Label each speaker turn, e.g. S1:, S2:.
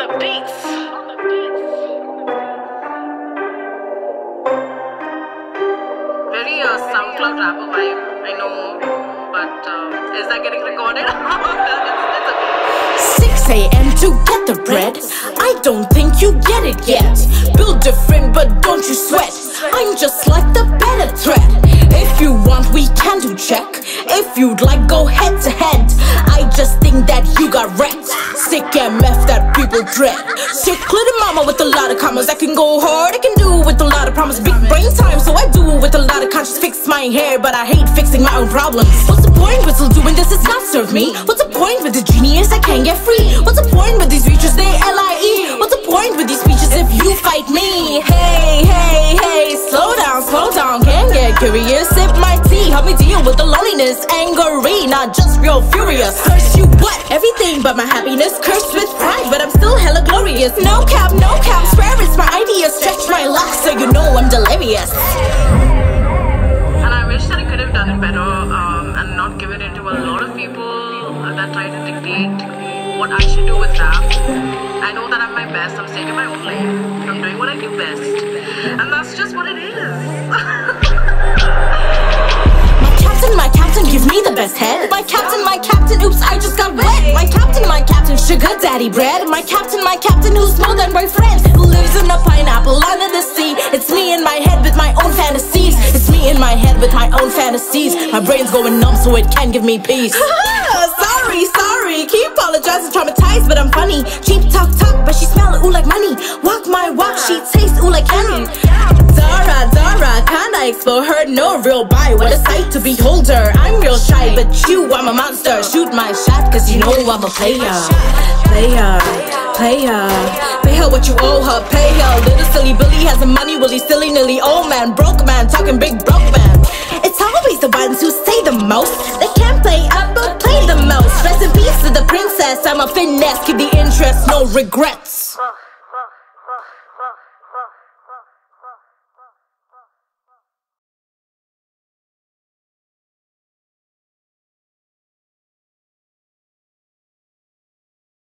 S1: the beats. Very uh, SoundCloud rapper vibe, I know, but uh, is that getting recorded?
S2: it's,6
S1: it's
S2: a.m. to get the bread. I don't think you get it yet. Build different, but don't you sweat. I'm just like the better threat. If you want, we can do check. If you'd like, go head to head. I just think that you got wrecked. Sick MF that people dread. Sick little mama with a lot of commas. I can go hard, I can do with a lot promise. Big brain time, so I do it with a lot of conscience. Fix my hair, but I hate fixing my own problems. What's the point with still doing this? It's not serve me. What's the point with the genius? I can't get free. What's the point with these reaches? They L-I-E. What's the point with these speeches if you fight me? Hey, hey, hey, slow down, slow down. Can't get curious. Sip my tea, help me deal with the loneliness, angry, not just real furious. Curse you what? Everything but my happiness. Cursed with pride, but I'm still hella glorious. No cap, no cap. Swear it's my idea.
S1: What I should do with rap. I know that I'm my best. I'm staying in my own lane. I'm doing what I do best. And that's just what it is.
S2: My captain, my captain, give me the best head. My captain, my captain, oops, I just got wet. My captain, my captain, sugar daddy bread. My captain, my captain, who's more than my boyfriend. Who lives in a pineapple under the sea. It's me in my head with my own fantasies. It's me in my head with my own fantasies. My brain's going numb, so it can't give me peace. keep apologizing, traumatized, but I'm funny. Cheap talk, talk, but she smell it, ooh like money. Walk my walk, she tastes ooh like candy. Dara, Dara, kinda explore her, no real buy. What a sight to behold her. I'm real shy, but you, I'm a monster. Shoot my shot, cause you know I'm a player. Player, player. Pay her what you owe her, pay her. Little silly Billy has the money, willy silly nilly. Old man, broke man, talking big broke man. It's always the ones who say the most. They can't play up, Rest in peace to the princess. I'm a finesse, keep the interest, no regrets.